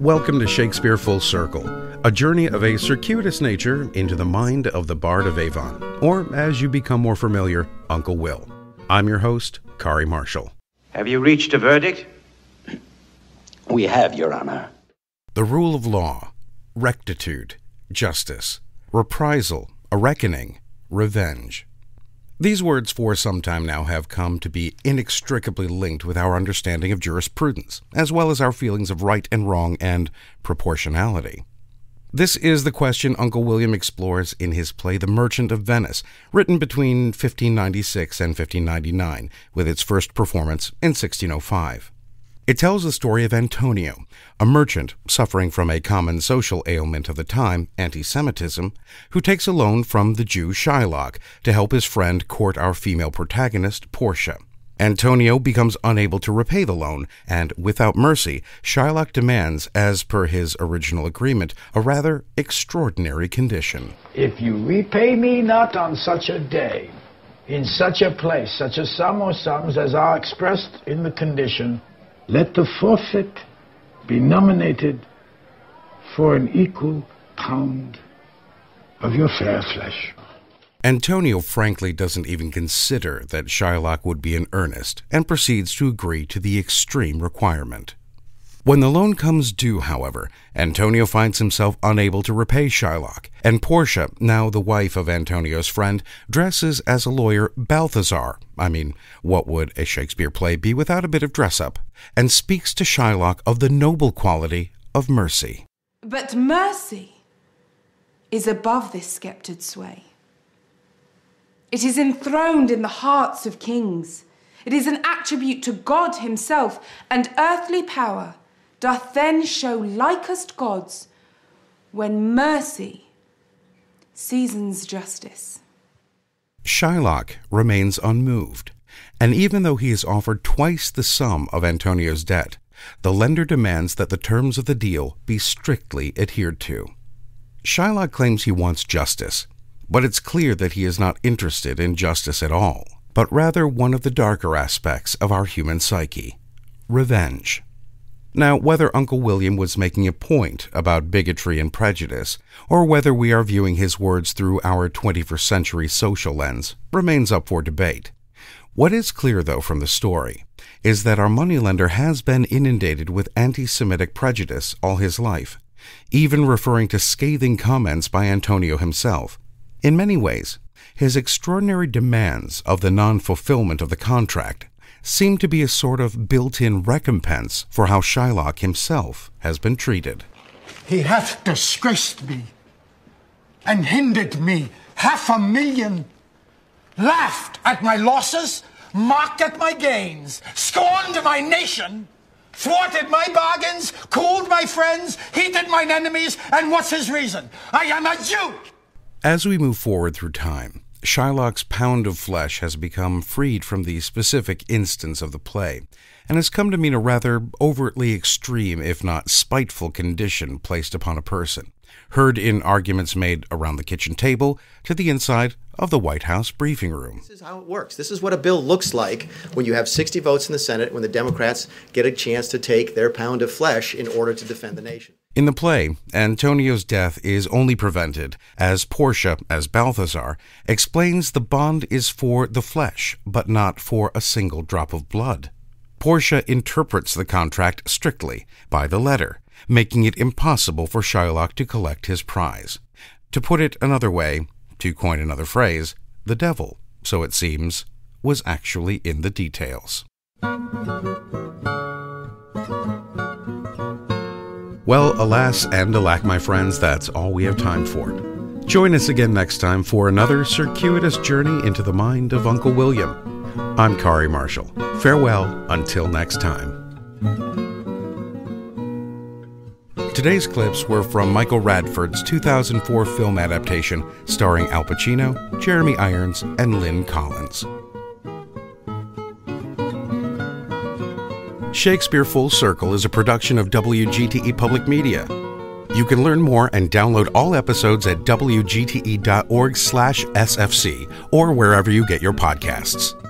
Welcome to Shakespeare Full Circle, a journey of a circuitous nature into the mind of the Bard of Avon, or as you become more familiar, Uncle Will. I'm your host, Kari Marshall. Have you reached a verdict? We have, Your Honor. The rule of law, rectitude, justice, reprisal, a reckoning, revenge. These words for some time now have come to be inextricably linked with our understanding of jurisprudence, as well as our feelings of right and wrong and proportionality. This is the question Uncle William explores in his play The Merchant of Venice, written between 1596 and 1599, with its first performance in 1605. It tells the story of Antonio, a merchant suffering from a common social ailment of the time, anti Semitism, who takes a loan from the Jew Shylock to help his friend court our female protagonist, Portia. Antonio becomes unable to repay the loan, and without mercy, Shylock demands, as per his original agreement, a rather extraordinary condition. If you repay me not on such a day, in such a place, such a sum or sums as are expressed in the condition, let the forfeit be nominated for an equal pound of your fair flesh. Antonio frankly doesn't even consider that Shylock would be in earnest and proceeds to agree to the extreme requirement. When the loan comes due, however, Antonio finds himself unable to repay Shylock, and Portia, now the wife of Antonio's friend, dresses as a lawyer Balthazar I mean, what would a Shakespeare play be without a bit of dress up? and speaks to Shylock of the noble quality of mercy. But mercy is above this sceptred sway. It is enthroned in the hearts of kings. It is an attribute to God Himself, and earthly power doth then show likest gods when mercy seasons justice. Shylock remains unmoved, and even though he is offered twice the sum of Antonio's debt, the lender demands that the terms of the deal be strictly adhered to. Shylock claims he wants justice, but it's clear that he is not interested in justice at all, but rather one of the darker aspects of our human psyche revenge. Now, whether Uncle William was making a point about bigotry and prejudice, or whether we are viewing his words through our 21st century social lens, remains up for debate. What is clear, though, from the story is that our moneylender has been inundated with anti Semitic prejudice all his life, even referring to scathing comments by Antonio himself. In many ways, his extraordinary demands of the non fulfillment of the contract seem to be a sort of built in recompense for how Shylock himself has been treated. He hath disgraced me and hindered me half a million, laughed at my losses, mocked at my gains, scorned my nation, thwarted my bargains, cooled my friends, heated mine enemies, and what's his reason? I am a Jew! As we move forward through time, Shylock's pound of flesh has become freed from the specific instance of the play, and has come to mean a rather overtly extreme, if not spiteful, condition placed upon a person, heard in arguments made around the kitchen table to the inside of the White House briefing room. This is how it works. This is what a bill looks like when you have 60 votes in the Senate, when the Democrats get a chance to take their pound of flesh in order to defend the nation. In the play, Antonio's death is only prevented as Portia, as Balthazar, explains the bond is for the flesh, but not for a single drop of blood. Portia interprets the contract strictly, by the letter, making it impossible for Shylock to collect his prize. To put it another way, to coin another phrase, the devil, so it seems, was actually in the details. Well, alas and alack, my friends, that's all we have time for. Join us again next time for another circuitous journey into the mind of Uncle William. I'm Kari Marshall. Farewell until next time. Today's clips were from Michael Radford's 2004 film adaptation starring Al Pacino, Jeremy Irons, and Lynn Collins. Shakespeare Full Circle is a production of WGTE Public Media. You can learn more and download all episodes at wgte.org/sfc or wherever you get your podcasts.